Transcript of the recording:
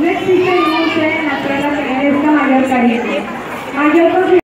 No existe ningún tren en la prueba que merezca mayor cariño. Mayor